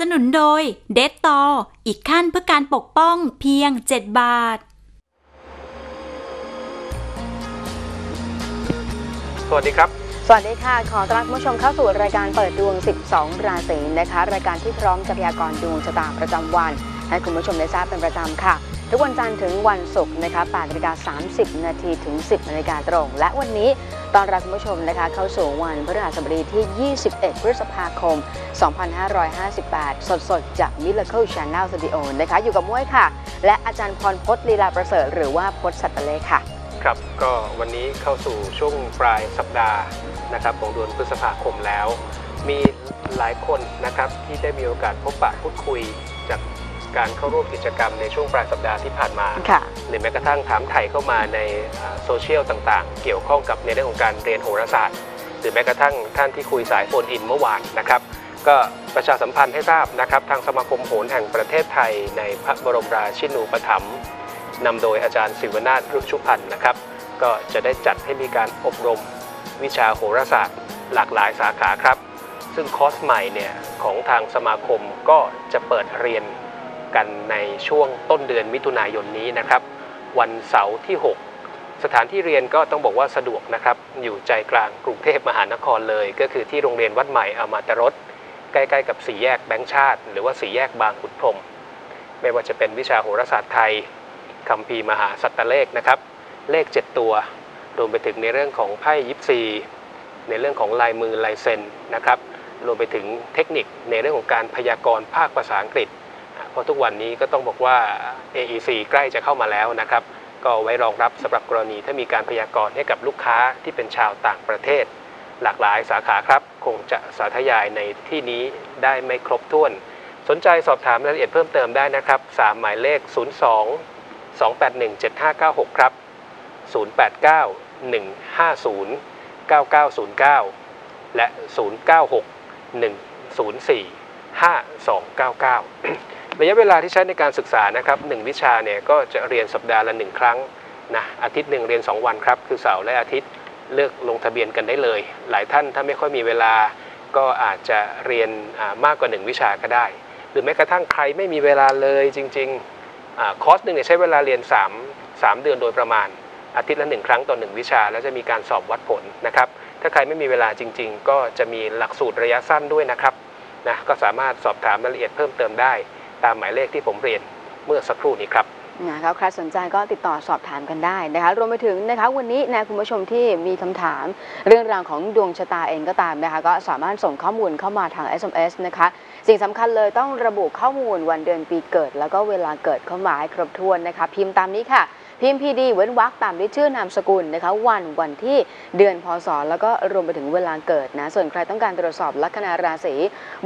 สนุนโดยเดตตออีกขั้นเพื่อการปกป้องเพียง 7 บาท สวัสดีครับ สวัสดีค่ะ ขอต้อนรับคุณผู้ชมเข้าสู่รายการเปิดดวง 12 ราศีนะคะ รายการที่พร้อมจะพยากรณ์ดวงชะตาประจำวัน ให้คุณผู้ชมได้ทราบเป็นประจำค่ะ ทุกวันจันทร์ถึงวันศุกร์นะคะ8นาฬิกา30 นาทีถึง 10นาฬิกาตรง และวันนี้ตอนรับคุณผู้ชมนะคะเข้าสู่วันพฤหัสบดีที่ 21 พฤษภาคม 2558 สดๆ จาก Miracle Channel Studio นะคะ อยู่กับมุ้ยค่ะ และอาจารย์พรพจน์ลีลาประเสริฐ หรือว่าพจน์สัตเลค่ะ ครับ ก็วันนี้เข้าสู่ช่วงปลายสัปดาห์นะครับของเดือนพฤษภาคมแล้ว มีหลายคนนะครับที่ได้มีโอกาสพบปะพูดคุยจาก การเข้าร่วมกิจกรรมในช่วงปลายสัปดาห์ที่ผ่านมาค่ะหรือแม้กระทั่งถามไถ่เข้ามาในอ่าโซเชียลต่างๆ เกี่ยวข้องกับในเรื่องของการเรียนโหราศาสตร์ หรือแม้กระทั่งท่านที่คุยสายโฟนอินเมื่อวานนะครับก็ประชาสัมพันธ์ให้ทราบนะครับทางสมาคมโหรแห่งประเทศไทย ในพระบรมราชินูปถัมภ์นำโดยอาจารย์ศิวนาถรุชุพันธ์นะครับ ก็จะได้จัดให้มีการอบรมวิชาโหราศาสตร์ หลากหลายสาขาครับ ซึ่งคอร์สใหม่เนี่ยของทางสมาคมก็จะเปิดเรียน กันในช่วงต้นเดือนมิถุนายนนี้นะครับ วันเสาร์ที่ 6 สถานที่เรียนก็ต้องบอกว่าสะดวกนะครับ อยู่ใจกลางกรุงเทพมหานครเลย ก็คือที่โรงเรียนวัดใหม่อมาตรสใกล้ๆกับสี่แยกแบงค์ชาติ หรือว่าสี่แยกบางขุนพรม ไม่ว่าจะเป็นวิชาโหราศาสตร์ไทยคัมภีมหาสัตตเลขนะครับ เลข 7 ตัว รวมไปถึงในเรื่องของไพ่ยิปซี ในเรื่องของลายมือลายเซ็นนะครับ รวมไปถึงเทคนิคในเรื่องของการพยากรณ์ภาคภาษาอังกฤษ เพราะทุกวันนี้ก็ต้องบอกว่า AEC ใกล้จะเข้ามาแล้วนะครับ ก็ไว้รองรับสำหรับกรณีถ้ามีการพยากรณ์ให้กับลูกค้าที่เป็นชาวต่างประเทศ หลากหลายสาขาครับ คงจะสาธยายในที่นี้ได้ไม่ครบถ้วน สนใจสอบถามรายละเอียดเพิ่มเติมได้นะครับ3หมายเลข 02 281 7596 ครับ 089 150 9909 และ 096 104 5299 ระยะเวลาที่ใช้ในการศึกษานะครับ1วิชาเนี่ยก็จะเรียนสัปดาห์ละ 1 ครั้งนะอาทิตย์หนึ่งเรียน 2 วันครับ คือเสาร์และอาทิตย์เลือกลงทะเบียนกันได้เลย หลายท่านถ้าไม่ค่อยมีเวลาก็อาจจะเรียนมากกว่า 1 วิชาก็ได้ หรือแม้กระทั่งใครไม่มีเวลาเลยจริงๆอคอร์สหนึ่งเนี่ยใช้เวลาเรียน 3 3 เดือนโดยประมาณ อาทิตย์ละหนึ่งครั้งต่อหนึ่งวิชา แล้วจะมีการสอบวัดผลนะครับถ้าใครไม่มีเวลาจริง ๆ ก็จะมีหลักสูตรระยะสั้นด้วยนะครับนะก็สามารถสอบถามรายละเอียดเพิ่มเติมได้ ตามหมายเลขที่ผมเรียนเมื่อสักครู่นี้ครับนะครับใครสนใจก็ติดต่อสอบถามกันได้นะคะรวมไปถึงนะคะวันนี้นะคุณผู้ชมที่มีคำถาม เรื่องราวของดวงชะตาเองก็ตามนะคะก็สามารถส่งข้อมูลเข้ามาทาง SMS นะคะสิ่งสำคัญเลยต้องระบุข้อมูลวันเดือนปีเกิด แล้วก็เวลาเกิดเข้ามาให้ครบถ้วนนะคะพิมพ์ตามนี้ค่ะ พิมพ์ PD เว้นวรรคตามด้วยชื่อนามสกุลนะคะวันวันที่เดือนพศแล้วก็รวมไปถึงเวลาเกิดนะส่วนใครต้องการตรวจสอบลัคนาราศี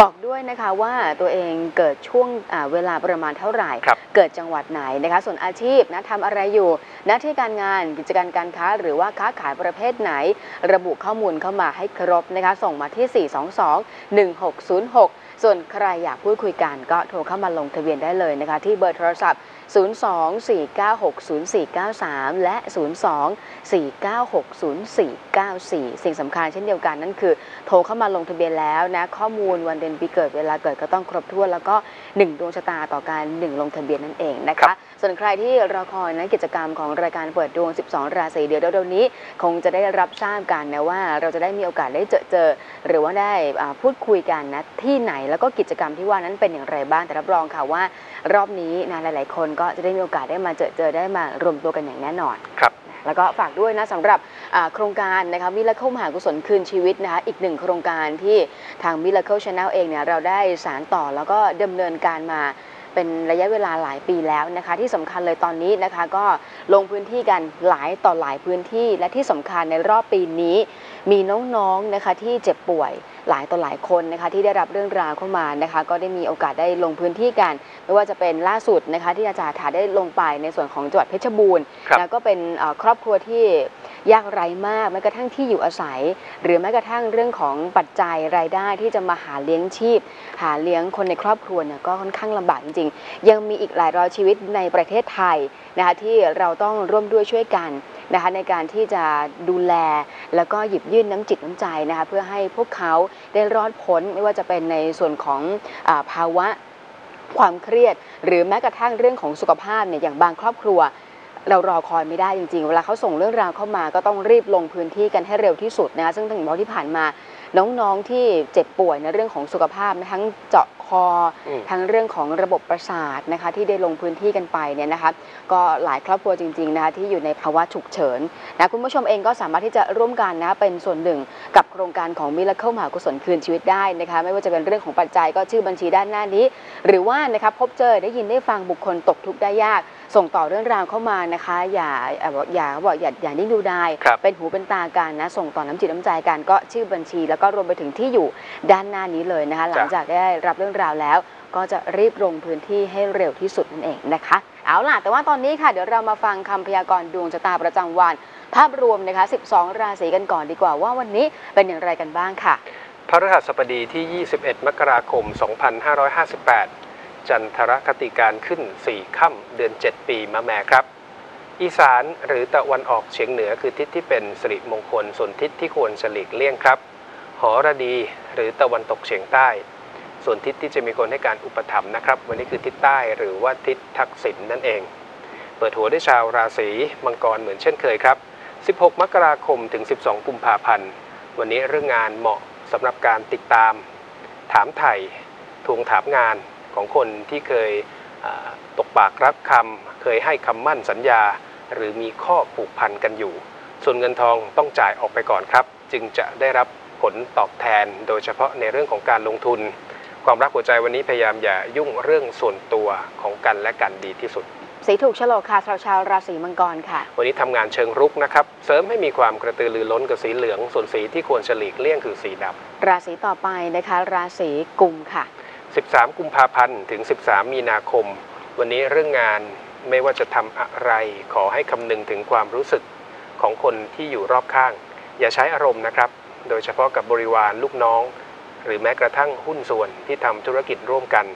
บอกด้วยนะคะว่าตัวเองเกิดช่วงอ่าเวลาประมาณเท่าไหร่ครับเกิดจังหวัดไหนนะคะ ส่วนอาชีพนะทำอะไรอยู่หน้าที่การงานกิจการการค้า หรือว่าค้าขายประเภทไหน ระบุข้อมูลเข้ามาให้ครบนะคะส่งมาที่ 422-1606 ส่วนใครอยากพูดคุยกันก็โทรเข้ามาลงทะเบียนได้เลยนะคะ ที่เบอร์โทรศัพท์ 02-496-0493 และ 02-496-0494 สิ่งสำคัญเช่นเดียวกันนั่นคือ โทรเข้ามาลงทะเบียนแล้วนะ ข้อมูลวันเดือนปีเกิดเวลาเกิดก็ต้องครบถ้วน แล้วก็ 1 ดวงชะตาต่อการ 1 ลงทะเบียนนั่นเองนะคะ ส่วนใครที่รอคอยนะกิจกรรมของรายการเปิดดวง 12 ราศีเดี๋ยวเดี๋ยวนี้ คงจะได้รับทราบกันนะว่าเราจะได้มีโอกาสได้เจอเจอ หรือว่าได้อ่าพูดคุยกันนะที่ไหนแล้วก็กิจกรรมที่ว่านั้นเป็นอย่างไรบ้างแต่รับรองค่ะว่ารอบนี้นะหลาย ๆ คนก็จะได้มีโอกาสได้มาเจอเจอได้มารวมตัวกันอย่างแน่นอนครับแล้วก็ฝากด้วยนะสำหรับอ่าโครงการนะคะมิลเล c มหากุศลคืนชีวิตนะคะอีกหนึ่งโครงการที่ทางมิลเล c ช Channel เองเนี่ยเราได้สารต่อแล้วก็ดำเนินการมา เป็นระยะเวลาหลายปีแล้วนะคะ ที่สำคัญเลยตอนนี้นะคะ ก็ลงพื้นที่กันหลายต่อหลายพื้นที่ และที่สำคัญในรอบปีนี้ มีน้องๆนะคะที่เจ็บป่วย หลายต่อหลายคนนะคะที่ได้รับเรื่องราวเข้ามานะคะ ก็ได้มีโอกาสได้ลงพื้นที่กัน ไม่ว่าจะเป็นล่าสุดนะคะที่อาจารย์ถาได้ลงไปในส่วนของจังหวัดเพชรบูรณ์ครับแล้วก็เป็นเอ่อครอบครัวที่ยากไร้มากแม้กระทั่งที่อยู่อาศัย หรือแม้กระทั่งเรื่องของปัจจัยรายได้ที่จะมาหาเลี้ยงชีพ หาเลี้ยงคนในครอบครัวเนี่ยก็ค่อนข้างลำบากจริงๆ ยังมีอีกหลายร้อยชีวิตในประเทศไทยนะคะที่เราต้องร่วมด้วยช่วยกัน นะคะในการที่จะดูแลแล้วก็หยิบยื่นน้ำจิตน้ำใจนะคะเพื่อให้พวกเขาได้รอดพ้นไม่ว่าจะเป็นในส่วนของอาภาวะความเครียด หรือแม้กระทั่งเรื่องของสุขภาพเนี่ยอย่างบางครอบครัวเรารอคอยไม่ได้จริงๆ เวลาเขาส่งเรื่องราวเข้ามาก็ต้องรีบลงพื้นที่กันให้เร็วที่สุดนะคะซึ่งถึงบอกที่ผ่านมา น้องๆที่เจ็บป่วยในเรื่องของสุขภาพนะทั้งเจาะคออืมทั้งเรื่องของระบบประสาทนะคะที่ได้ลงพื้นที่กันไปเนี่ยนะคะก็หลายครอบครัวจริงๆนะคะที่อยู่ในภาวะฉุกเฉินนะคุณผู้ชมเองก็สามารถที่จะร่วมกันนะเป็นส่วนหนึ่งกับโครงการของมิลเล c มหากุศลคืนชีวิตได้นะคะไม่ว่าจะเป็นเรื่องของปัจจัยก็ชื่อบัญชีด้านหน้านี้ หรือว่านะคะพบเจอได้ยินได้ฟังบุคคลตกทุกข์ได้ยาก ส่งต่อเรื่องราวเข้ามานะคะ อย่าเอ่ออย่าเขาบอกอย่าอย่านิ่งดูดายครับเป็นหูเป็นตากันนะ ส่งต่อน้ำจิตน้ำใจกันก็ชื่อบัญชี แล้วก็รวมไปถึงที่อยู่ด้านหน้านี้เลยนะคะ หลังจากได้รับเรื่องราวแล้ว ก็จะรีบลงพื้นที่ให้เร็วที่สุดนั่นเองนะคะ เอาล่ะ แต่ว่าตอนนี้ค่ะ เดี๋ยวเรามาฟังคำพยากรณ์ดวงชะตาประจำวัน ภาพรวมนะคะ 12 ราศีกันก่อนดีกว่าว่าวันนี้เป็นอย่างไรกันบ้างค่ะพฤหัสบดีที่ 21 มกราคม 2558 จันทรคติการขึ้น 4 ค่ำเดือน 7 ปีมะแม่ครับ อีสานหรือตะวันออกเฉียงเหนือคือทิศที่เป็นสิริมงคลส่วนทิศที่ควรจะหลีกเลี่ยงครับ หอระดีหรือตะวันตกเฉียงใต้ ส่วนทิศที่จะมีคนให้การอุปถัมภ์นะครับ วันนี้คือทิศใต้หรือว่าทิศทักษิณนั่นเอง เปิดหัวด้วยชาวราศีมังกรเหมือนเช่นเคยครับ 16 มกราคมถึง 12 กุมภาพันธ์ วันนี้เรื่องงานเหมาะสำหรับการติดตาม ถามไถ่ทวงถามงาน ของคนที่เคยอ่าตกปากรับคำเคยให้คำมั่นสัญญา หรือมีข้อผูกพันกันอยู่ ส่วนเงินทองต้องจ่ายออกไปก่อนครับ จึงจะได้รับผลตอบแทน โดยเฉพาะในเรื่องของการลงทุน ความรักหัวใจวันนี้พยายามอย่ายุ่งเรื่องส่วนตัวของกันและกันดีที่สุด สีถูกโฉลกค่ะชาวชาวราศีมังกรค่ะ วันนี้ทำงานเชิงรุกนะครับ เสริมให้มีความกระตือรือร้นกับสีเหลือง ส่วนสีที่ควรจะหลีกเลี่ยงคือสีดำราศีต่อไปนะคะ ราศีกุมค่ะ 13 กุมภาพันธ์ถึง 13 มีนาคม วันนี้เรื่องงานไม่ว่าจะทำอะไร ขอให้คำนึงถึงความรู้สึกของคนที่อยู่รอบข้าง อย่าใช้อารมณ์นะครับ โดยเฉพาะกับบริวารลูกน้อง หรือแม้กระทั่งหุ้นส่วนที่ทำธุรกิจร่วมกัน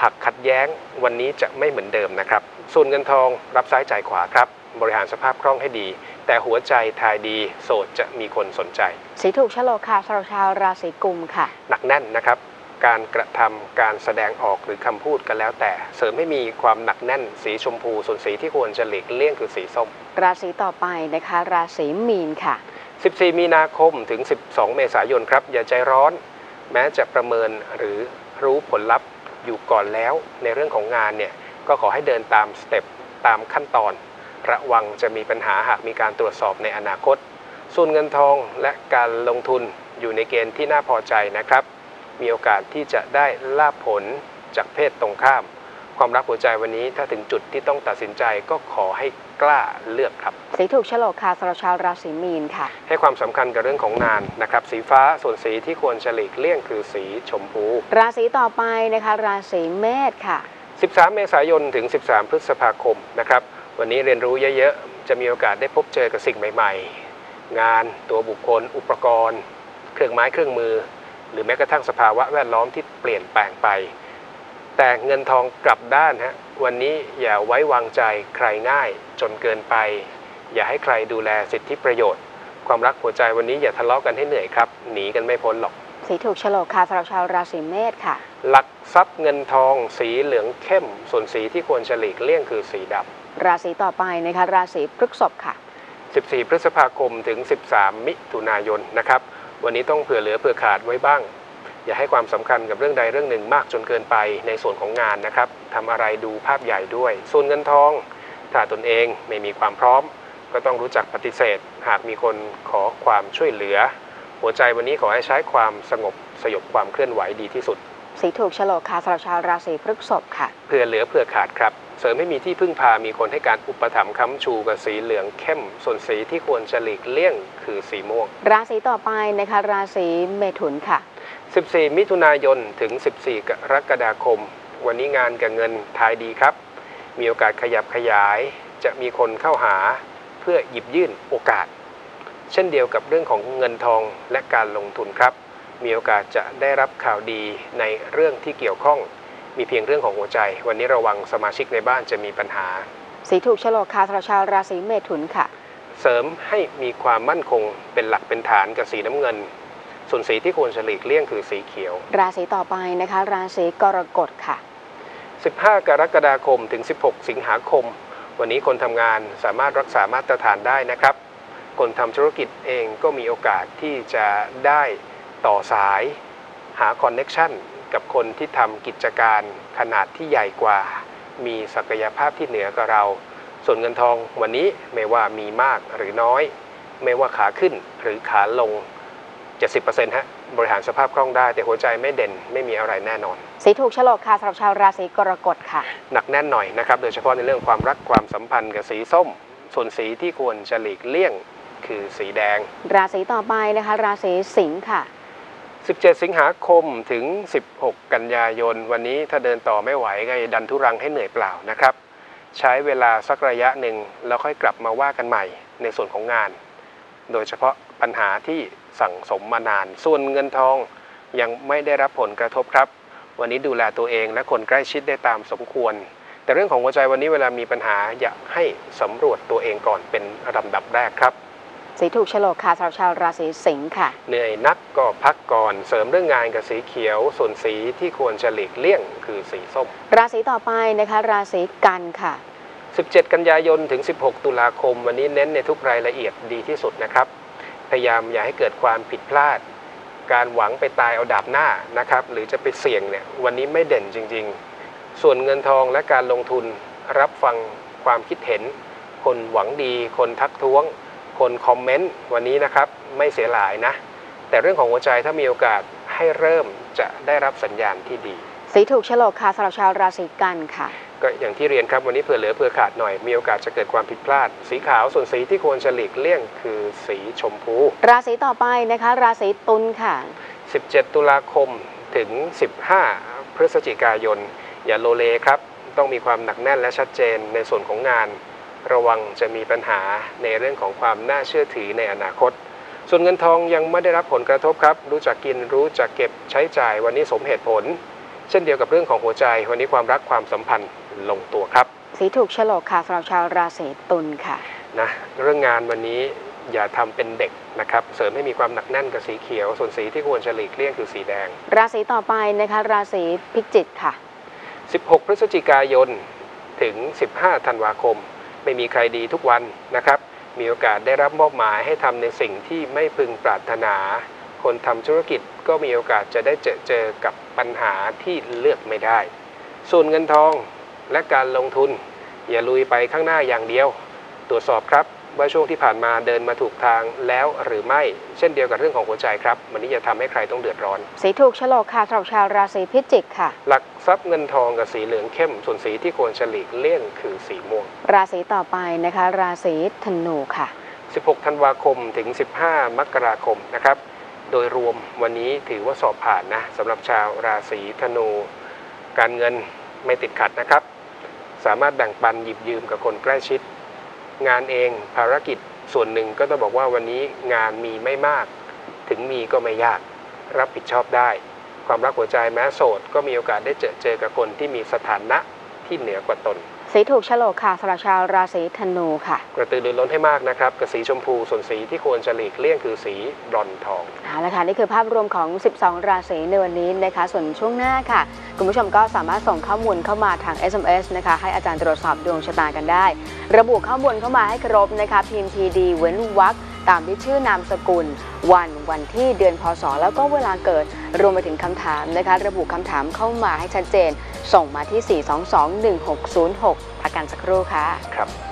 หากขัดแย้งวันนี้จะไม่เหมือนเดิมนะครับ ส่วนเงินทองรับซ้ายจ่ายขวาครับ บริหารสภาพคล่องให้ดี แต่หัวใจทายดี โสดจะมีคนสนใจ สีถูกโฉลกค่ะชาวชาวราศีกุมค่ะ หนักแน่นนะครับ การกระทำการแสดงออกหรือคำพูดกันแล้วแต่ เสริมให้มีความหนักแน่นสีชมพู ส่วนสีที่ควรจะหลีกเลี่ยงคือสีส้ม ราศีต่อไปนะคะ ราศีมีนค่ะ 14 มีนาคมถึง 12 เมษายนครับ อย่าใจร้อน แม้จะประเมินหรือรู้ผลลัพธ์อยู่ก่อนแล้ว ในเรื่องของงานเนี่ยก็ขอให้เดินตามสเต็ปตามขั้นตอน ระวังจะมีปัญหาหากมีการตรวจสอบในอนาคต ส่วนเงินทองและการลงทุนอยู่ในเกณฑ์ที่น่าพอใจนะครับ มีโอกาสที่จะได้ลาบผลจากเพศตรงข้าม ความรักหัวใจวันนี้ถ้าถึงจุดที่ต้องตัดสินใจก็ขอให้กล้าเลือกครับ สีถูกโฉลกค่ะชาวชาวราศีมีนค่ะ ให้ความสำคัญกับเรื่องของงานนะครับ สีฟ้าส่วนสีที่ควรจะหลีกเลี่ยงคือสีชมพู ราศีต่อไปนะคะ ราศีเมษค่ะ 13 เมษายนถึง 13 พฤษภาคมนะครับวันนี้เรียนรู้เยอะๆ จะมีโอกาสได้พบเจอกับสิ่งใหม่ ๆ งานตัวบุคคล อุปกรณ์ เครื่องไม้เครื่องมือ หรือแม้กระทั่งสภาวะแวดล้อมที่เปลี่ยนแปลงไป แต่เงินทองกลับด้านฮะวันนี้อย่าไว้วางใจใครง่ายจนเกินไป อย่าให้ใครดูแลสิทธิประโยชน์ ความรักหัวใจวันนี้อย่าทะเลาะกันให้เหนื่อยครับหนีกันไม่พ้นหรอก สีถูกโฉลกค่ะชาวชาวราศีเมษค่ะ หลักทรัพย์เงินทอง สีเหลืองเข้ม ส่วนสีที่ควรจะหลีกเลี่ยงคือสีดำราศีต่อไปนะคะ ราศีพฤษภค่ะ14 พฤษภาคมถึง 13 มิถุนายนนะครับ วันนี้ต้องเผื่อเหลือเผื่อขาดไว้บ้าง อย่าให้ความสำคัญกับเรื่องใดเรื่องหนึ่งมากจนเกินไปในส่วนของงานนะครับทำอะไรดูภาพใหญ่ด้วย ส่วนเงินทอง ถ้าตนเองไม่มีความพร้อม ก็ต้องรู้จักปฏิเสธ หากมีคนขอความช่วยเหลือ หัวใจวันนี้ขอให้ใช้ความสงบสยบความเคลื่อนไหวดีที่สุด สีถูกโฉลกค่ะชาวชาวราศีพฤษภค่ะเพื่อเหลือเพื่อขาดครับ เสริมให้มีที่พึ่งพา มีคนให้การอุปถัมภ์ค้ำชูกับสีเหลืองเข้ม ส่วนสีที่ควรจะหลีกเลี่ยงคือสีม่วง ราศีต่อไปนะคะ ราศีเมถุนค่ะ 14 มิถุนายนถึง 14 กรกฎาคม วันนี้งานกับเงินทายดีครับ มีโอกาสขยับขยาย จะมีคนเข้าหาเพื่อหยิบยื่นโอกาส เช่นเดียวกับเรื่องของเงินทองและการลงทุนครับ มีโอกาสจะได้รับข่าวดีในเรื่องที่เกี่ยวข้อง มีเพียงเรื่องของหัวใจ วันนี้ระวังสมาชิกในบ้านจะมีปัญหา สีถูกโฉลกค่ะสำหรับชาวราศีเมถุนค่ะ เสริมให้มีความมั่นคงเป็นหลักเป็นฐานกับสีน้ำเงิน ส่วนสีที่ควรจะหลีกเลี่ยงคือสีเขียว ราศีต่อไปนะคะ ราศีกรกฎค่ะ 15 กรกฎาคมถึง 16 สิงหาคม วันนี้คนทำงานสามารถรักษามาตรฐานได้นะครับ คนทำธุรกิจเองก็มีโอกาสที่จะได้ต่อสายหาคอนเน็ชัน กับคนที่ทำกิจการขนาดที่ใหญ่กว่า มีศักยภาพที่เหนือกว่าเรา ส่วนเงินทองวันนี้ไม่ว่ามีมากหรือน้อย ไม่ว่าขาขึ้นหรือขาลง 70%ฮะบริหารสภาพคล่องได้ แต่หัวใจไม่เด่นไม่มีอะไรแน่นอน สีถูกโฉลกค่ะสำหรับชาวราศีกรกฎค่ะ หนักแน่นหน่อยนะครับ โดยเฉพาะในเรื่องความรักความสัมพันธ์กับสีส้ม ส่วนสีที่ควรจะหลีกเลี่ยงคือสีแดง ราศีต่อไปนะคะ ราศีสิงค์ค่ะ 17 สิงหาคมถึง 16 กันยายน วันนี้ถ้าเดินต่อไม่ไหวก็ดันทุรังให้เหนื่อยเปล่านะครับ ใช้เวลาสักระยะหนึ่งแล้วค่อยกลับมาว่ากันใหม่ในส่วนของงาน โดยเฉพาะปัญหาที่สั่งสมมานาน ส่วนเงินทองยังไม่ได้รับผลกระทบครับ วันนี้ดูแลตัวเองและคนใกล้ชิดได้ตามสมควร แต่เรื่องของหัวใจวันนี้เวลามีปัญหาอยากให้สำรวจตัวเองก่อนเป็นลำดับแรกครับ สีถูกโฉลกค่ะสำหรับชาวราศีสิงค์ค่ะ เหนื่อยนักก็พักก่อนเสริมเรื่องงานกับสีเขียว ส่วนสีที่ควรจะหลีกเลี่ยงคือสีส้ม ราศีต่อไปนะคะ ราศีกันค่ะ 17 กันยายนถึง 16 ตุลาคม วันนี้เน้นในทุกรายละเอียดดีที่สุดนะครับ พยายามอย่าให้เกิดความผิดพลาด การหวังไปตายเอาดาบหน้านะครับ หรือจะไปเสี่ยงเนี่ยวันนี้ไม่เด่นจริง ๆ ส่วนเงินทองและการลงทุนรับฟังความคิดเห็น คนหวังดี คนทักท้วง คนคอมเมนต์วันนี้นะครับไม่เสียหลายนะ แต่เรื่องของหัวใจถ้ามีโอกาสให้เริ่มจะได้รับสัญญาณที่ดี สีถูกโฉลกค่ะสำหรับชาวราศีกันค่ะ ก็อย่างที่เรียนครับวันนี้เผื่อเหลือเผื่อขาดหน่อย มีโอกาสจะเกิดความผิดพลาด สีขาวส่วนสีที่ควรจะหลีกเลี่ยงคือสีชมพู ราศีต่อไปนะคะ ราศีตุลค่ะ 17 ตุลาคมถึง 15 พฤศจิกายน อย่าโลเลครับ ต้องมีความหนักแน่นและชัดเจนในส่วนของงาน ระวังจะมีปัญหาในเรื่องของความน่าเชื่อถือในอนาคต ส่วนเงินทองยังไม่ได้รับผลกระทบครับ รู้จักกินรู้จักเก็บใช้จ่ายวันนี้สมเหตุผล เช่นเดียวกับเรื่องของหัวใจ วันนี้ความรักความสัมพันธ์ลงตัวครับ สีถูกโฉลกค่ะสำหรับชาวราศีตุลค่ะนะเรื่องงานวันนี้อย่าทำเป็นเด็กนะครับเสริมให้มีความหนักแน่นกับสีเขียว ส่วนสีที่ควรจะหลีกเลี่ยงคือสีแดง ราศีต่อไปนะคะ ราศีพิจิกค่ะ 16 พฤศจิกายนถึง 15 ธันวาคม ไม่มีใครดีทุกวันนะครับ มีโอกาสได้รับมอบหมายให้ทำในสิ่งที่ไม่พึงปรารถนา คนทำธุรกิจก็มีโอกาสจะได้เจอเจอกับปัญหาที่เลือกไม่ได้ ส่วนเงินทองและการลงทุน อย่าลุยไปข้างหน้าอย่างเดียว ตรวจสอบครับ ว่าช่วงที่ผ่านมาเดินมาถูกทางแล้วหรือไม่ เช่นเดียวกับเรื่องของหัวใจครับ วันนี้อย่าทำให้ใครต้องเดือดร้อน สีถูกโฉลกค่ะสำหรับชาวราศีพิจิกค่ะ หลักทรัพย์เงินทองกับสีเหลืองเข้ม ส่วนสีที่ควรจะหลีกเลี่ยงคือสีม่วง ราศีต่อไปนะคะ ราศีธนูค่ะ 16 ธันวาคมถึง 15 มกราคมนะครับ โดยรวมวันนี้ถือว่าสอบผ่านนะสำหรับชาวราศีธนู การเงินไม่ติดขัดนะครับ สามารถแบ่งปันหยิบยืมกับคนใกล้ชิด งานเองภารกิจส่วนหนึ่งก็ต้องบอกว่าวันนี้งานมีไม่มาก ถึงมีก็ไม่ยาก รับผิดชอบได้ ความรักหัวใจแม้โสด ก็มีโอกาสได้เจอเจอกับคนที่มีสถานะที่เหนือกว่าตน สีถูกโฉลกค่ะสำหรับชาวราศีธนูค่ะ กระตือรือร้นให้มากนะครับ กับสีชมพูส่วนสีที่ควรจะหลีกเลี่ยงคือสีบรอนซ์ทองเอาละค่ะนี่คือภาพรวมของ 12 ราศีในวันนี้นะคะ ส่วนช่วงหน้าค่ะ คุณผู้ชมก็สามารถส่งข้อมูลเข้ามาทาง SMS นะคะให้อาจารย์ตรวจสอบดวงชะตากันได้ ระบุข้อมูลเข้ามาให้ครบนะคะพิมพ์ทีดีเว้นวรรคตามที่ชื่อนามสกุล วันวันที่เดือนพศ แล้วก็เวลาเกิดรวมไปถึงคำถามนะคะ ระบุคำถามเข้ามาให้ชัดเจน ส่งมาที่ 4221606พักกันสักครู่ค่ะครับ